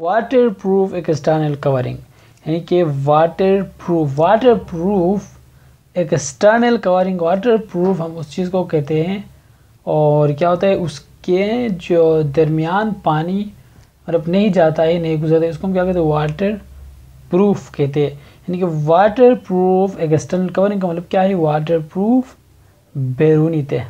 Water proof external covering यानी कि waterproof waterproof external covering waterproof हम उस चीज़ को कहते हैं। और क्या होता है, उसके जो दरमियान पानी मतलब नहीं जाता है, नहीं गुजरता है, उसको हम क्या कहते हैं वाटर प्रूफ कहते हैं। यानी कि वाटर प्रूफ एक्सटर्नल कवरिंग का मतलब क्या है वाटर प्रूफ बैरूनी तय